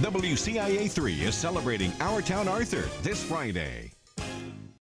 WCIA 3 is celebrating Our Town Arthur this Friday.